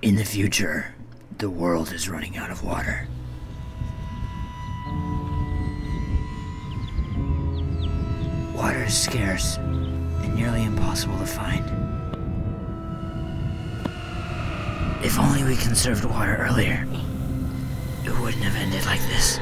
In the future, the world is running out of water. Water is scarce and nearly impossible to find. If only we conserved water earlier, it wouldn't have ended like this.